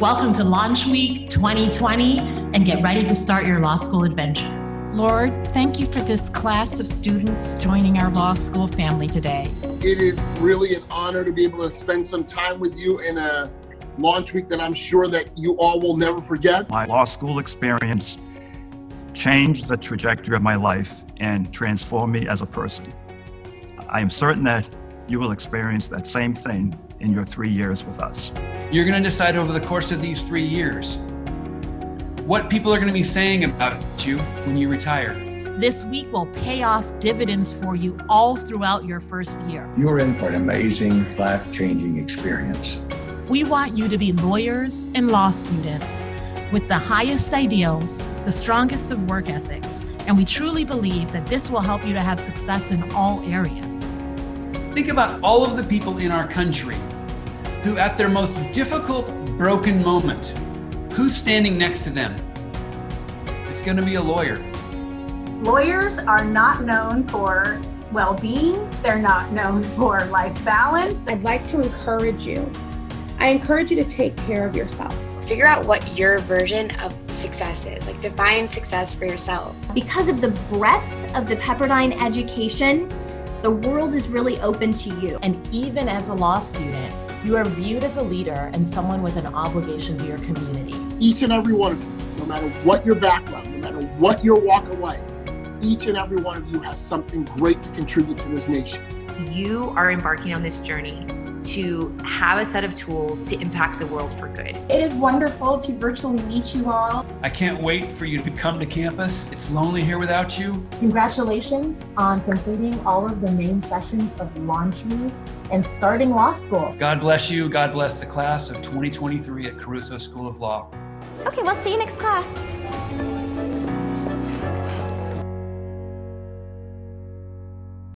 Welcome to Launch Week 2020 and get ready to start your law school adventure. Lord, thank you for this class of students joining our law school family today. It is really an honor to be able to spend some time with you in a launch week that I'm sure that you all will never forget. My law school experience changed the trajectory of my life and transformed me as a person. I am certain that you will experience that same thing in your three years with us. You're going to decide over the course of these three years what people are going to be saying about you when you retire. This week will pay off dividends for you all throughout your first year. You're in for an amazing, life changing experience. We want you to be lawyers and law students with the highest ideals, the strongest of work ethics, and we truly believe that this will help you to have success in all areas. Think about all of the people in our country who, at their most difficult, broken moment, who's standing next to them? It's going to be a lawyer. Lawyers are not known for well being, they're not known for life balance. I'd like to encourage you. I encourage you to take care of yourself. Figure out what your version of success is, like define success for yourself. Because of the breadth of the Pepperdine education, the world is really open to you. And even as a law student, you are viewed as a leader and someone with an obligation to your community. Each and every one of you, no matter what your background, no matter what your walk of life, each and every one of you has something great to contribute to this nation. You are embarking on this journey to have a set of tools to impact the world for good. It is wonderful to virtually meet you all. I can't wait for you to come to campus. It's lonely here without you. Congratulations on completing all of the main sessions of Launch Week and starting law school. God bless you. God bless the class of 2023 at Caruso School of Law. Okay, we'll see you next class.